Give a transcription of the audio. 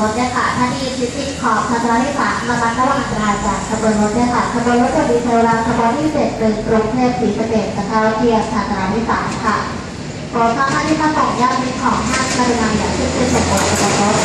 รถเนี่ยค่ะท่านที่ชิดติดขอบทางร้านที่สามระมัดระวังอันตรายจากขบวนรถเนี่ยค่ะขบวนรถจะมีเทลรางขบวนที่เจ็ดเป็นกรุงเทพศรีสะเกษจะเข้เทียบทางร้านที่สามค่ะโปรดทราบที่ท่านของญาติมีของห้านกรุณาอย่างเช่นเป็นสมบัติของรถ